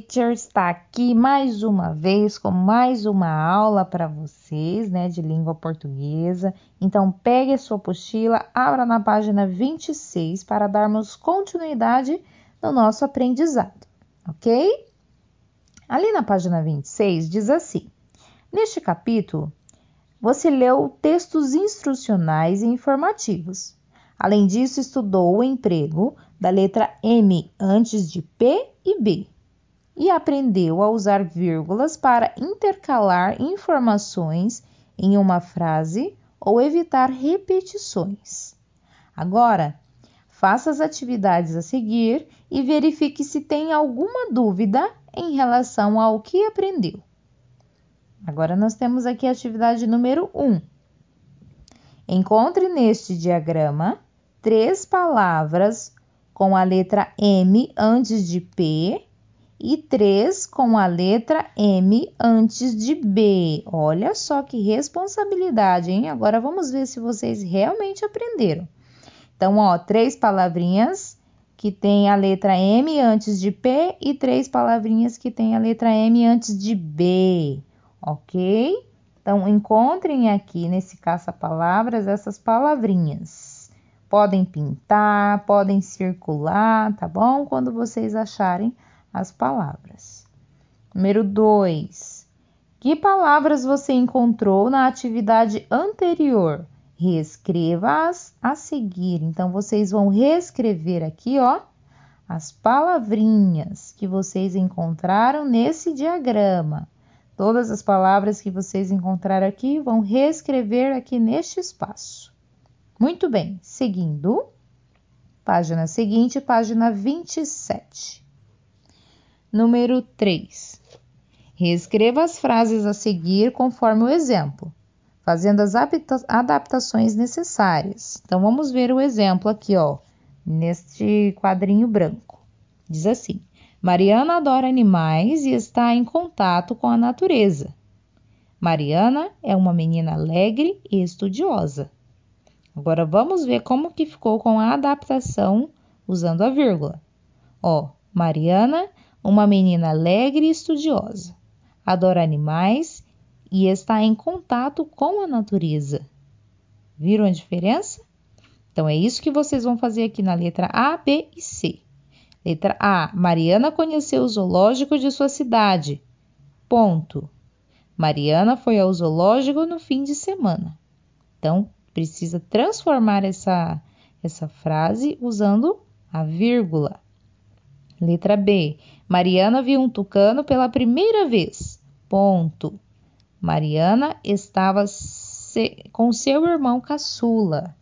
Teacher está aqui mais uma vez com mais uma aula para vocês, né, de língua portuguesa. Então, pegue a sua apostila, abra na página 26 para darmos continuidade no nosso aprendizado, ok? Ali na página 26 diz assim: Neste capítulo, você leu textos instrucionais e informativos. Além disso, estudou o emprego da letra M antes de P e B e aprendeu a usar vírgulas para intercalar informações em uma frase ou evitar repetições. Agora, faça as atividades a seguir e verifique se tem alguma dúvida em relação ao que aprendeu. Agora, nós temos aqui a atividade número 1. Encontre neste diagrama três palavras com a letra M antes de P e três com a letra M antes de B. Olha só que responsabilidade, hein? Agora vamos ver se vocês realmente aprenderam. Então, ó, três palavrinhas que tem a letra M antes de P e três palavrinhas que tem a letra M antes de B, ok? Então, encontrem aqui nesse caça-palavras essas palavrinhas. Podem pintar, podem circular, tá bom? Quando vocês acharem as palavras. Número 2. Que palavras você encontrou na atividade anterior? Reescreva-as a seguir. Então, vocês vão reescrever aqui, ó, as palavrinhas que vocês encontraram nesse diagrama. Todas as palavras que vocês encontraram aqui vão reescrever aqui neste espaço. Muito bem, seguindo, página seguinte, página 27. Número 3. Reescreva as frases a seguir conforme o exemplo, fazendo as adaptações necessárias. Então, vamos ver o exemplo aqui, ó, neste quadrinho branco. Diz assim: Mariana adora animais e está em contato com a natureza. Mariana é uma menina alegre e estudiosa. Agora vamos ver como que ficou com a adaptação usando a vírgula. Ó, Mariana, uma menina alegre e estudiosa, adora animais e está em contato com a natureza. Viram a diferença? Então é isso que vocês vão fazer aqui na letra A, B e C. Letra A. Mariana conheceu o zoológico de sua cidade. Ponto. Mariana foi ao zoológico no fim de semana. Então, precisa transformar essa, essa frase usando a vírgula. Letra B. Mariana viu um tucano pela primeira vez. Ponto. Mariana estava com seu irmão caçula.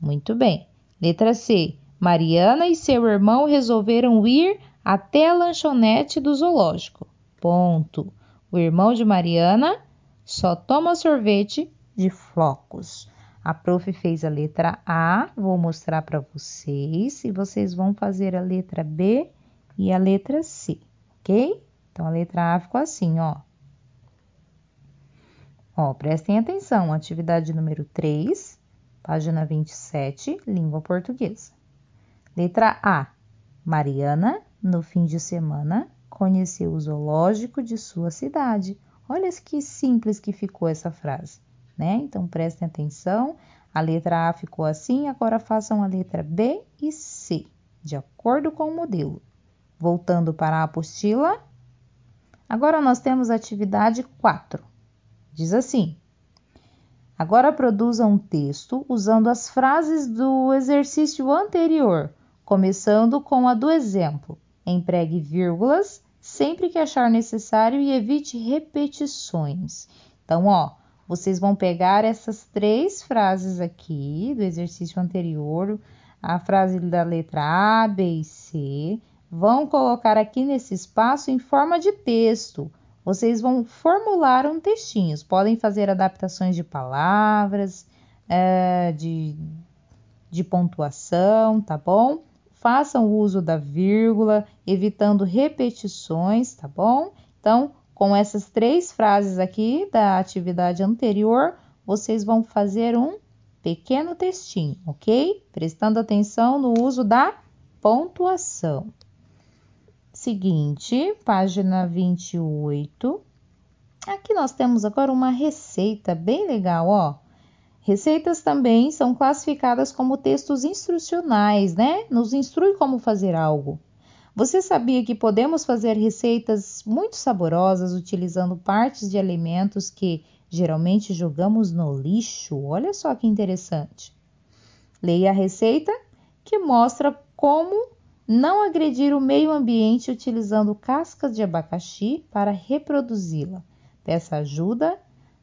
Muito bem. Letra C. Mariana e seu irmão resolveram ir até a lanchonete do zoológico. Ponto. O irmão de Mariana só toma sorvete de flocos. A prof fez a letra A, vou mostrar para vocês e vocês vão fazer a letra B e a letra C, ok? Então, a letra A ficou assim, ó. Ó, prestem atenção, atividade número 3, página 27, língua portuguesa. Letra A. Mariana, no fim de semana, conheceu o zoológico de sua cidade. Olha que simples que ficou essa frase né? Então prestem atenção. A letra A ficou assim, agora façam a letra B e C, de acordo com o modelo. Voltando para a apostila. Agora nós temos a atividade 4. Diz assim: Agora produza um texto usando as frases do exercício anterior, começando com a do exemplo. Empregue vírgulas sempre que achar necessário e evite repetições. Então, ó, vocês vão pegar essas três frases aqui do exercício anterior, a frase da letra A, B e C, vão colocar aqui nesse espaço em forma de texto. Vocês vão formular um textinho. Podem fazer adaptações de palavras, é, de, de pontuação, tá bom? Façam uso da vírgula, evitando repetições, tá bom? Então, com essas três frases aqui da atividade anterior, vocês vão fazer um pequeno textinho, ok? Prestando atenção no uso da pontuação. Seguinte, página 28. Aqui nós temos agora uma receita bem legal, ó. Receitas também são classificadas como textos instrucionais, né? Nos instrui como fazer algo. Você sabia que podemos fazer receitas muito saborosas utilizando partes de alimentos que geralmente jogamos no lixo? Olha só que interessante. Leia a receita que mostra como não agredir o meio ambiente utilizando cascas de abacaxi para reproduzi-la. Peça ajuda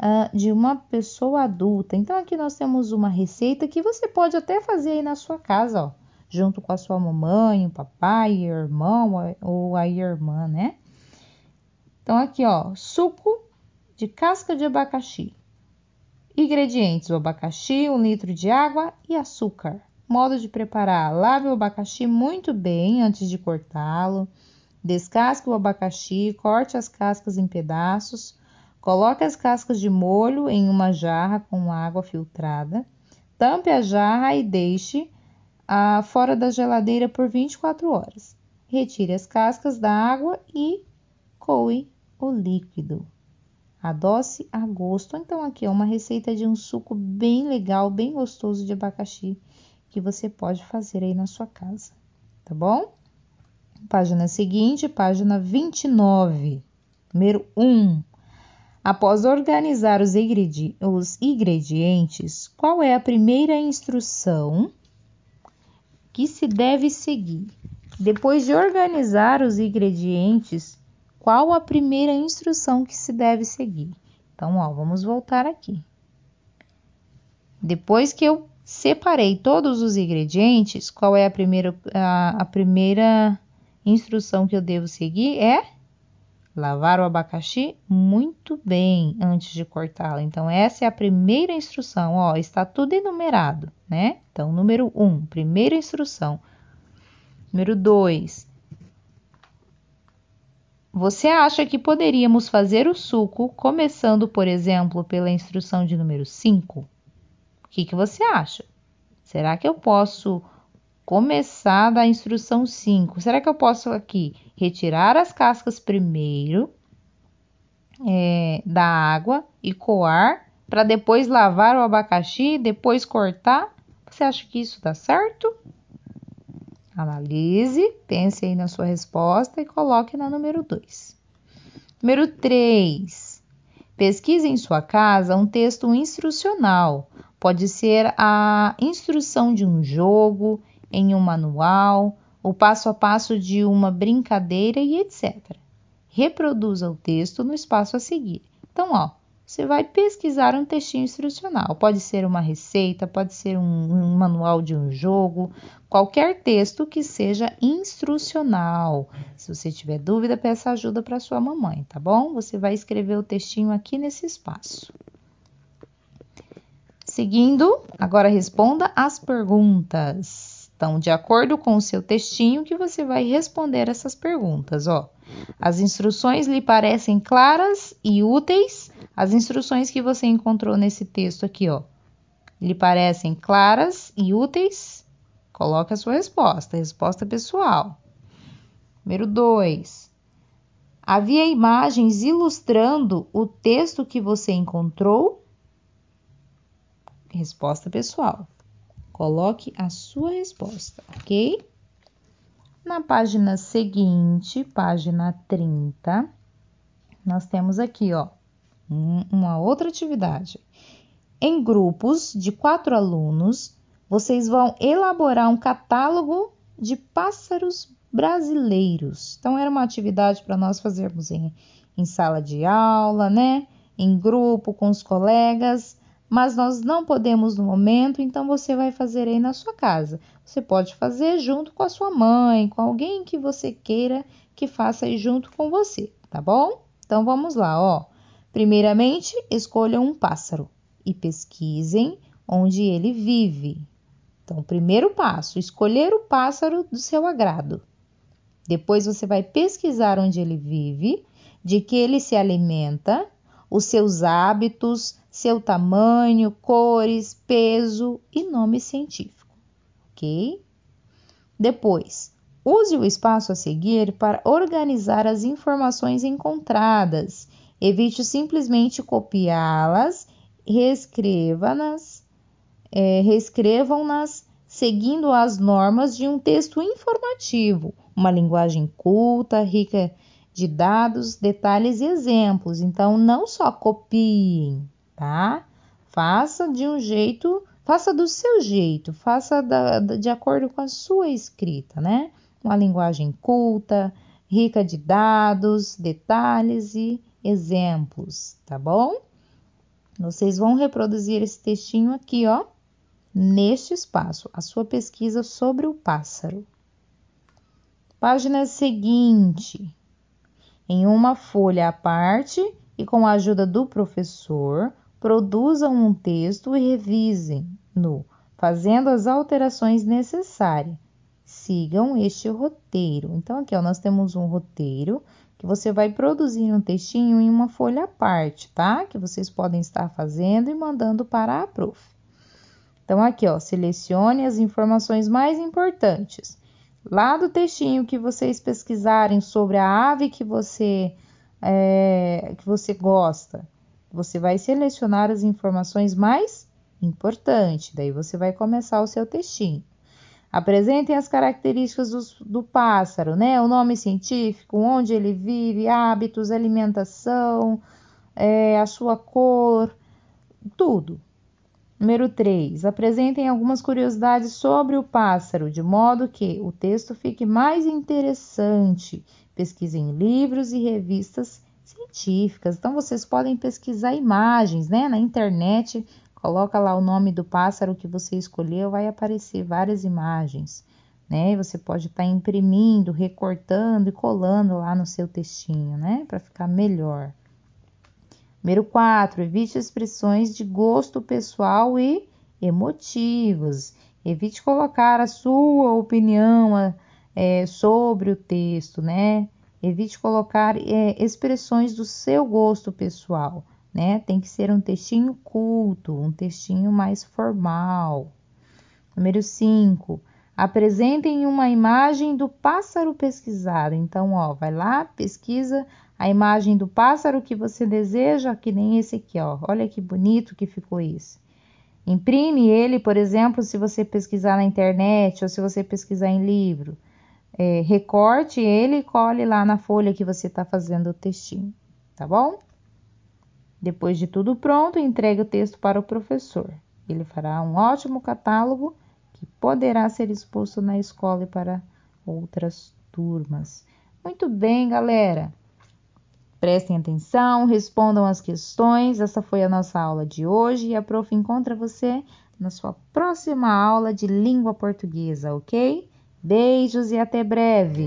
uh, de uma pessoa adulta. Então, aqui nós temos uma receita que você pode até fazer aí na sua casa, ó, junto com a sua mamãe, o papai, o irmão ou a irmã, né? Então, aqui, ó, suco de casca de abacaxi. Ingredientes: o abacaxi, um litro de água e açúcar. Modo de preparar: lave o abacaxi muito bem antes de cortá-lo. Descasque o abacaxi, corte as cascas em pedaços, coloque as cascas de molho em uma jarra com água filtrada, tampe a jarra e deixe a fora da geladeira por 24 horas. Retire as cascas da água e coe o líquido. Adoce a gosto. Então, aqui é uma receita de um suco bem legal, bem gostoso de abacaxi que você pode fazer aí na sua casa, tá bom? Página seguinte, página 29, número 1. Após organizar os, ingredi os ingredientes, qual é a primeira instrução que se deve seguir? Depois de organizar os ingredientes, qual a primeira instrução que se deve seguir? Então, ó, vamos voltar aqui. Depois que eu separei todos os ingredientes, qual é a primeira, a, a primeira instrução que eu devo seguir? É lavar o abacaxi muito bem antes de cortá-lo. Então, essa é a primeira instrução, ó, está tudo enumerado, né? Então, número 1, um, primeira instrução. Número 2, você acha que poderíamos fazer o suco começando, por exemplo, pela instrução de número 5? O que, que você acha? Será que eu posso começar da instrução 5? Será que eu posso aqui retirar as cascas primeiro é, da água e coar para depois lavar o abacaxi, depois cortar? Você acha que isso dá certo? Analise, pense aí na sua resposta e coloque na número 2. Número 3. Pesquise em sua casa um texto instrucional. Pode ser a instrução de um jogo, em um manual, o passo a passo de uma brincadeira e etc. Reproduza o texto no espaço a seguir. Então, ó, você vai pesquisar um textinho instrucional. Pode ser uma receita, pode ser um, um, manual de um jogo, qualquer texto que seja instrucional. Se você tiver dúvida, peça ajuda para sua mamãe, tá bom? Você vai escrever o textinho aqui nesse espaço. Seguindo, agora responda as perguntas. Então, de acordo com o seu textinho, que você vai responder essas perguntas, ó. As instruções lhe parecem claras e úteis? As instruções que você encontrou nesse texto aqui, ó, lhe parecem claras e úteis? Coloque a sua resposta, resposta pessoal. Número 2. Havia imagens ilustrando o texto que você encontrou? Resposta pessoal. Coloque a sua resposta, ok? Na página seguinte, página 30, nós temos aqui, ó, uma outra atividade. Em grupos de quatro alunos, vocês vão elaborar um catálogo de pássaros brasileiros. Então, era uma atividade para nós fazermos em, em sala de aula, né? Em grupo, com os colegas, mas nós não podemos no momento, então você vai fazer aí na sua casa. Você pode fazer junto com a sua mãe, com alguém que você queira que faça aí junto com você, tá bom? Então vamos lá, ó. Primeiramente, escolham um pássaro e pesquisem onde ele vive. Então, primeiro passo, escolher o pássaro do seu agrado. Depois você vai pesquisar onde ele vive, de que ele se alimenta, os seus hábitos, seu tamanho, cores, peso e nome científico, ok? Depois, Use o espaço a seguir para organizar as informações encontradas. Evite simplesmente copiá-las, reescreva-nas, é, reescrevam-nas seguindo as normas de um texto informativo, uma linguagem culta, rica de dados, detalhes e exemplos. Então, não só copiem, tá? Faça de um jeito, faça do seu jeito, faça da, de acordo com a sua escrita, né? uma linguagem culta, rica de dados, detalhes e exemplos, tá bom? Vocês vão reproduzir esse textinho aqui, ó, neste espaço, a sua pesquisa sobre o pássaro. Página seguinte. Em uma folha à parte e com a ajuda do professor, produzam um texto e revisem-no, fazendo as alterações necessárias sigam este roteiro. Então, aqui ó, nós temos um roteiro que você vai produzir um textinho em uma folha à parte, tá? Que vocês podem estar fazendo e mandando para a prof. Então, aqui ó, selecione as informações mais importantes. Lá do textinho que vocês pesquisarem sobre a ave que você, é, que você gosta, você vai selecionar as informações mais importantes. Daí você vai começar o seu textinho. Apresentem as características do, do, pássaro, né? O nome científico, onde ele vive, hábitos, alimentação, é, a sua cor, tudo. Número 3. Apresentem algumas curiosidades sobre o pássaro, de modo que o texto fique mais interessante. Pesquisem livros e revistas científicas. Então, vocês podem pesquisar imagens né, na internet Coloca lá o nome do pássaro que você escolheu, vai aparecer várias imagens, né? Você pode estar tá imprimindo, recortando e colando lá no seu textinho, né? Para ficar melhor. Número 4, evite expressões de gosto pessoal e emotivos. Evite colocar a sua opinião é, sobre o texto, né? Evite colocar é, expressões do seu gosto pessoal né? Tem que ser um textinho culto, um textinho mais formal. Número 5. Apresentem uma imagem do pássaro pesquisado. Então, ó, vai lá, pesquisa a imagem do pássaro que você deseja, que nem esse aqui, ó. Olha que bonito que ficou isso. Imprime ele, por exemplo, se você pesquisar na internet ou se você pesquisar em livro. É, recorte ele e cole lá na folha que você está fazendo o textinho, tá bom? Depois de tudo pronto, entregue o texto para o professor. Ele fará um ótimo catálogo que poderá ser exposto na escola e para outras turmas. Muito bem, galera. Prestem atenção, respondam as questões. Essa foi a nossa aula de hoje e a prof encontra você na sua próxima aula de língua portuguesa, ok? Beijos e até breve!